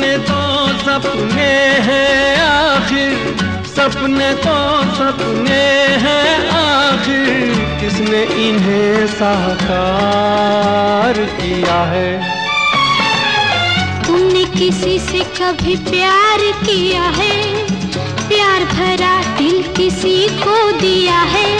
सपने तो सपने हैं आखिर। सपने तो सपने हैं आखिर। किसने इन्हें साकार किया है? तुमने किसी से कभी प्यार किया है? प्यार भरा दिल किसी को दिया है?